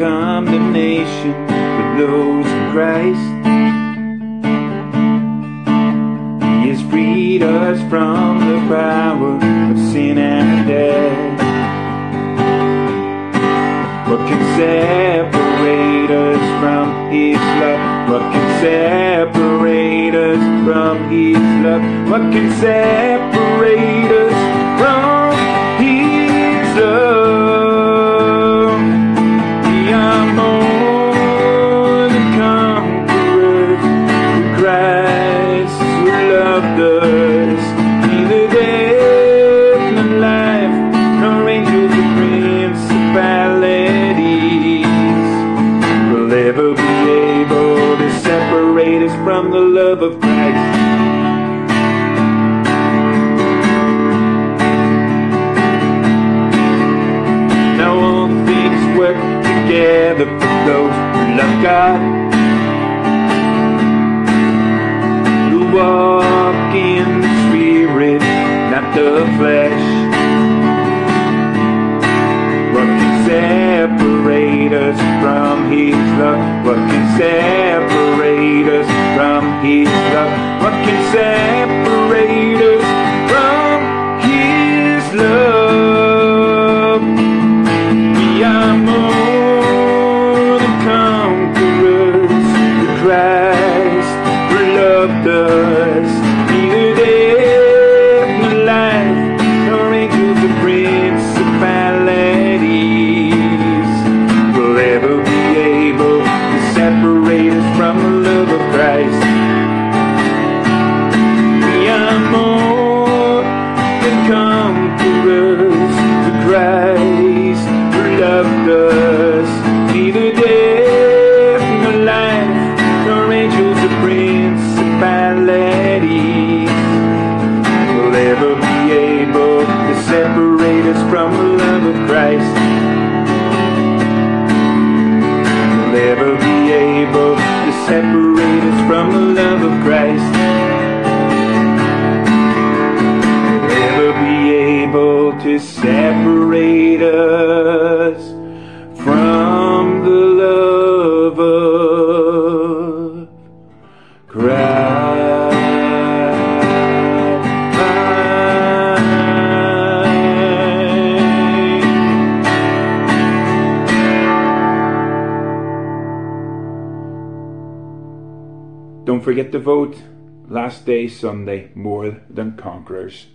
condemnation for those in Christ. He has freed us from the power of sin and death. What can separate us from His love? What can separate us from His love? What can separate us. Neither death nor life, nor angels or principalities will ever be able to separate us from the love of Christ. Now all things work together for those who love God, who walk love? What can separate us from His love? What can separate Christ. Will ever be able to separate us from the love of Christ. Will ever be able to separate Don't forget to vote. Last day Sunday, more than conquerors.